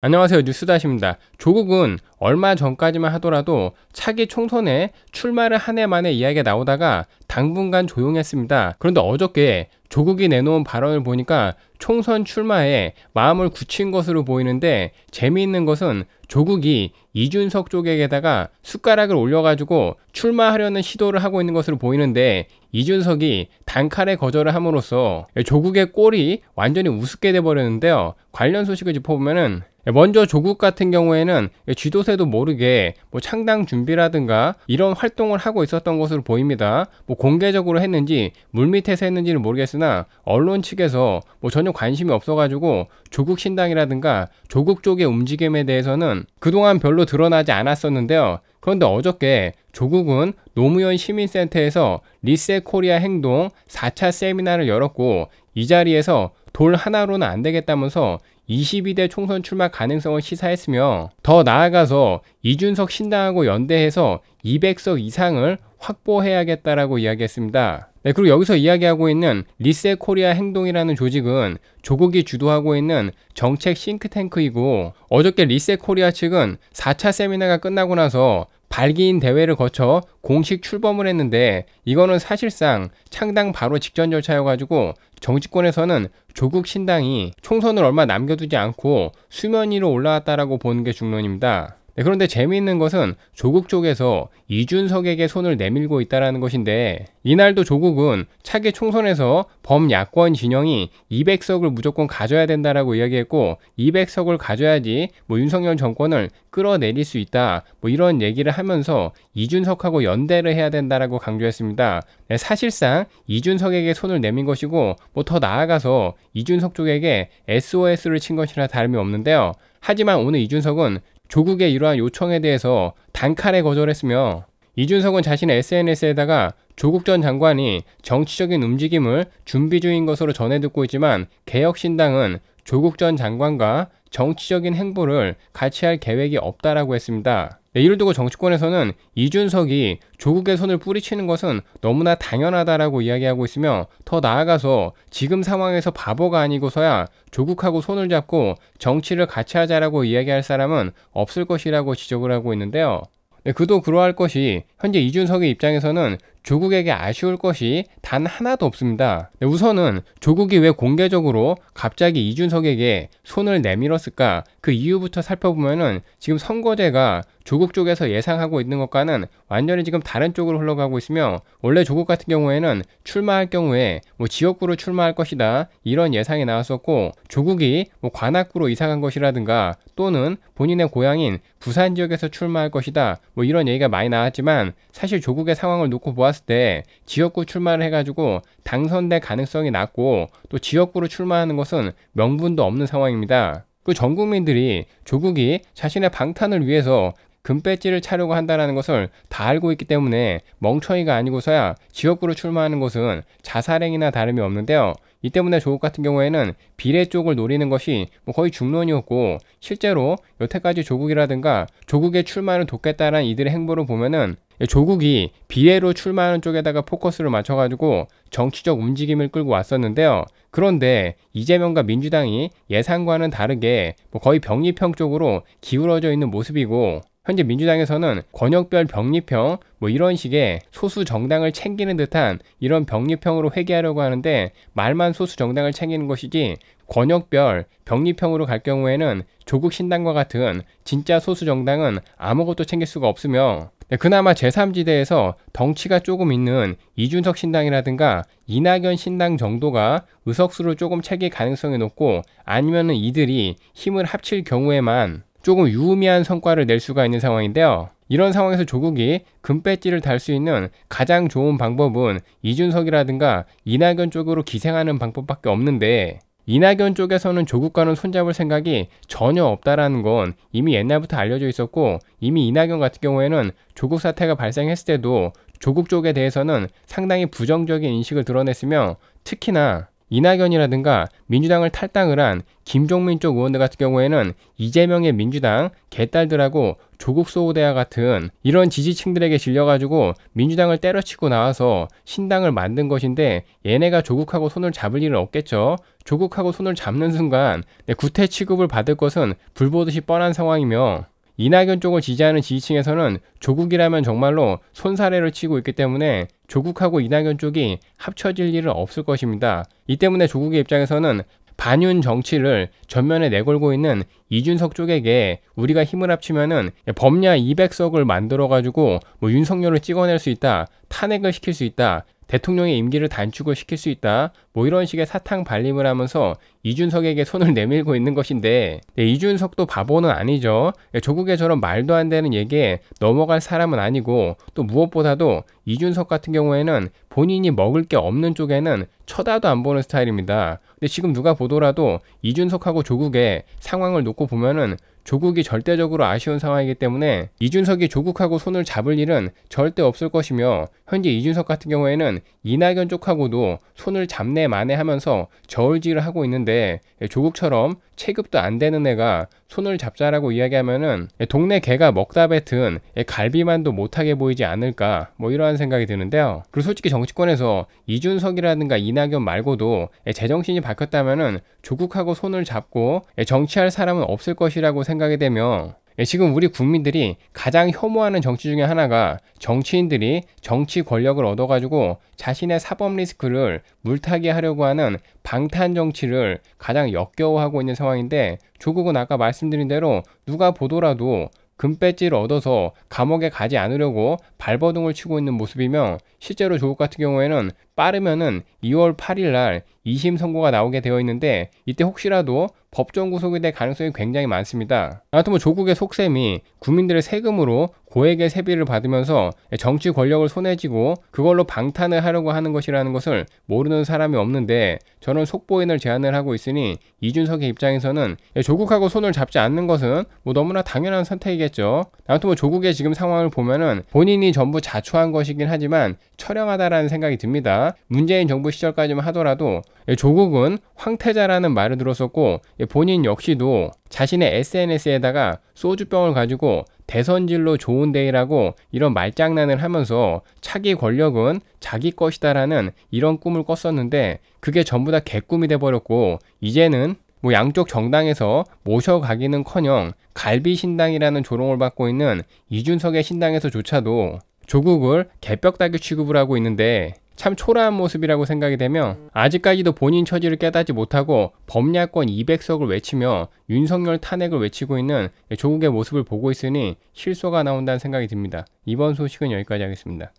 안녕하세요 뉴스다시입니다. 조국은 얼마 전까지만 하더라도 차기 총선에 출마를 한 해 만에 이야기가 나오다가 당분간 조용했습니다. 그런데 어저께 조국이 내놓은 발언을 보니까 총선 출마에 마음을 굳힌 것으로 보이는데 재미있는 것은 조국이 이준석 쪽에게다가 숟가락을 올려가지고 출마하려는 시도를 하고 있는 것으로 보이는데 이준석이 단칼에 거절을 함으로써 조국의 꼴이 완전히 우습게 돼버렸는데요. 관련 소식을 짚어보면은 먼저 조국 같은 경우에는 쥐도새도 모르게 뭐 창당 준비라든가 이런 활동을 하고 있었던 것으로 보입니다. 뭐 공개적으로 했는지 물밑에서 했는지는 모르겠으나 언론 측에서 뭐 전혀 관심이 없어가지고 조국 신당이라든가 조국 쪽의 움직임에 대해서는 그동안 별로 드러나지 않았었는데요. 그런데 어저께 조국은 노무현 시민센터에서 리셋 코리아 행동 4차 세미나를 열었고 이 자리에서 돌 하나로는 안 되겠다면서 22대 총선 출마 가능성을 시사했으며 더 나아가서 이준석 신당하고 연대해서 200석 이상을 확보해야겠다라고 이야기했습니다. 네, 그리고 여기서 이야기하고 있는 리셋 코리아 행동이라는 조직은 조국이 주도하고 있는 정책 싱크탱크이고 어저께 리셋 코리아 측은 4차 세미나가 끝나고 나서 발기인 대회를 거쳐 공식 출범을 했는데 이거는 사실상 창당 바로 직전 절차여가지고 정치권에서는 조국 신당이 총선을 얼마 남겨두지 않고 수면 위로 올라왔다라고 보는 게 중론입니다. 네, 그런데 재미있는 것은 조국 쪽에서 이준석에게 손을 내밀고 있다는 것인데 이날도 조국은 차기 총선에서 범야권 진영이 200석을 무조건 가져야 된다라고 이야기했고 200석을 가져야지 뭐 윤석열 정권을 끌어내릴 수 있다 뭐 이런 얘기를 하면서 이준석하고 연대를 해야 된다라고 강조했습니다. 네, 사실상 이준석에게 손을 내민 것이고 뭐 더 나아가서 이준석 쪽에게 SOS를 친 것이라 다름이 없는데요. 하지만 오늘 이준석은 조국의 이러한 요청에 대해서 단칼에 거절했으며 이준석은 자신의 SNS에다가 조국 전 장관이 정치적인 움직임을 준비 중인 것으로 전해 듣고 있지만 개혁신당은 조국 전 장관과 정치적인 행보를 같이 할 계획이 없다라고 했습니다. 네, 이를 두고 정치권에서는 이준석이 조국의 손을 뿌리치는 것은 너무나 당연하다라고 이야기하고 있으며 더 나아가서 지금 상황에서 바보가 아니고서야 조국하고 손을 잡고 정치를 같이 하자라고 이야기할 사람은 없을 것이라고 지적을 하고 있는데요. 네, 그도 그러할 것이 현재 이준석의 입장에서는 조국에게 아쉬울 것이 단 하나도 없습니다. 네, 우선은 조국이 왜 공개적으로 갑자기 이준석에게 손을 내밀었을까 그 이유부터 살펴보면은 지금 선거제가 조국 쪽에서 예상하고 있는 것과는 완전히 지금 다른 쪽으로 흘러가고 있으며 원래 조국 같은 경우에는 출마할 경우에 뭐 지역구로 출마할 것이다 이런 예상이 나왔었고 조국이 뭐 관악구로 이사간 것이라든가 또는 본인의 고향인 부산 지역에서 출마할 것이다 뭐 이런 얘기가 많이 나왔지만 사실 조국의 상황을 놓고 보았 을 때 지역구 출마를 해가지고 당선될 가능성이 낮고 또 지역구로 출마하는 것은 명분도 없는 상황입니다. 그 전 국민들이 조국이 자신의 방탄을 위해서 금 배지를 차려고 한다는 것을 다 알고 있기 때문에 멍청이가 아니고서야 지역구로 출마하는 것은 자살행위나 다름이 없는데요. 이 때문에 조국 같은 경우에는 비례 쪽을 노리는 것이 뭐 거의 중론이었고 실제로 여태까지 조국이라든가 조국의 출마를 돕겠다는 이들의 행보를 보면은 조국이 비례로 출마하는 쪽에다가 포커스를 맞춰가지고 정치적 움직임을 끌고 왔었는데요. 그런데 이재명과 민주당이 예상과는 다르게 뭐 거의 병리평 쪽으로 기울어져 있는 모습이고 현재 민주당에서는 권역별 병리평 뭐 이런 식의 소수 정당을 챙기는 듯한 이런 병리평으로 회귀하려고 하는데 말만 소수 정당을 챙기는 것이지 권역별 병리평으로 갈 경우에는 조국 신당과 같은 진짜 소수 정당은 아무것도 챙길 수가 없으며 네, 그나마 제3지대에서 덩치가 조금 있는 이준석 신당이라든가 이낙연 신당 정도가 의석수를 조금 챙길 가능성이 높고 아니면은 이들이 힘을 합칠 경우에만 조금 유의미한 성과를 낼 수가 있는 상황인데요. 이런 상황에서 조국이 금배지를 달 수 있는 가장 좋은 방법은 이준석이라든가 이낙연 쪽으로 기생하는 방법밖에 없는데 이낙연 쪽에서는 조국과는 손잡을 생각이 전혀 없다라는 건 이미 옛날부터 알려져 있었고 이미 이낙연 같은 경우에는 조국 사태가 발생했을 때도 조국 쪽에 대해서는 상당히 부정적인 인식을 드러냈으며 특히나 이낙연이라든가 민주당을 탈당을 한 김종민 쪽 의원들 같은 경우에는 이재명의 민주당 개딸들하고 조국 소우대와 같은 이런 지지층들에게 질려가지고 민주당을 때려치고 나와서 신당을 만든 것인데 얘네가 조국하고 손을 잡을 일은 없겠죠. 조국하고 손을 잡는 순간 구태 취급을 받을 것은 불보듯이 뻔한 상황이며 이낙연 쪽을 지지하는 지지층에서는 조국이라면 정말로 손사래를 치고 있기 때문에 조국하고 이낙연 쪽이 합쳐질 일은 없을 것입니다. 이 때문에 조국의 입장에서는 반윤 정치를 전면에 내걸고 있는 이준석 쪽에게 우리가 힘을 합치면은 범야 200석을 만들어 가지고 뭐 윤석열을 찍어낼 수 있다. 탄핵을 시킬 수 있다. 대통령의 임기를 단축을 시킬 수 있다. 뭐 이런 식의 사탕 발림을 하면서 이준석에게 손을 내밀고 있는 것인데 네, 이준석도 바보는 아니죠. 네, 조국의 저런 말도 안 되는 얘기에 넘어갈 사람은 아니고 또 무엇보다도 이준석 같은 경우에는 본인이 먹을 게 없는 쪽에는 쳐다도 안 보는 스타일입니다. 근데 지금 누가 보더라도 이준석하고 조국의 상황을 놓고 보면은 조국이 절대적으로 아쉬운 상황이기 때문에 이준석이 조국하고 손을 잡을 일은 절대 없을 것이며 현재 이준석 같은 경우에는 이낙연 쪽하고도 손을 잡내 만에 하면서 저울질을 하고 있는데 조국처럼 체급도 안 되는 애가 손을 잡자라고 이야기하면은 동네 개가 먹다 뱉은 갈비만도 못하게 보이지 않을까 뭐 이러한 생각이 드는데요. 그리고 솔직히 정치권에서 이준석이라든가 이낙연 말고도 제정신이 바뀌었다면은 조국하고 손을 잡고 정치할 사람은 없을 것이라고 생각이 되며 예, 지금 우리 국민들이 가장 혐오하는 정치 중에 하나가 정치인들이 정치 권력을 얻어가지고 자신의 사법 리스크를 물타기 하려고 하는 방탄 정치를 가장 역겨워하고 있는 상황인데 조국은 아까 말씀드린 대로 누가 보더라도 금배지를 얻어서 감옥에 가지 않으려고 발버둥을 치고 있는 모습이며 실제로 조국 같은 경우에는 빠르면은 2월 8일 날 2심 선고가 나오게 되어 있는데 이때 혹시라도 법정 구속이 될 가능성이 굉장히 많습니다. 아무튼 뭐 조국의 속셈이 국민들의 세금으로 고액의 세비를 받으면서 정치 권력을 손에 쥐고 그걸로 방탄을 하려고 하는 것이라는 것을 모르는 사람이 없는데 저는 속보인을 제안을 하고 있으니 이준석의 입장에서는 조국하고 손을 잡지 않는 것은 뭐 너무나 당연한 선택이겠죠. 아무튼 뭐 조국의 지금 상황을 보면은 본인이 전부 자초한 것이긴 하지만 처량하다라는 생각이 듭니다. 문재인 정부 시절까지만 하더라도 조국은 황태자라는 말을 들었었고 본인 역시도 자신의 SNS에다가 소주병을 가지고 대선질로 좋은 데이라고 이런 말장난을 하면서 차기 권력은 자기 것이다라는 이런 꿈을 꿨었는데 그게 전부 다 개꿈이 돼버렸고 이제는 뭐 양쪽 정당에서 모셔가기는커녕 갈비 신당이라는 조롱을 받고 있는 이준석의 신당에서조차도 조국을 개벽다귀 취급을 하고 있는데 참 초라한 모습이라고 생각이 되며 아직까지도 본인 처지를 깨닫지 못하고 범야권 200석을 외치며 윤석열 탄핵을 외치고 있는 조국의 모습을 보고 있으니 실소가 나온다는 생각이 듭니다. 이번 소식은 여기까지 하겠습니다.